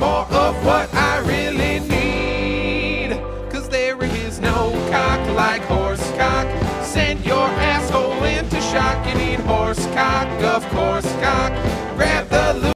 more of what I really need. Cause there is no cock like horse cock. Send your asshole into shock. You need horse cock, of course, cock.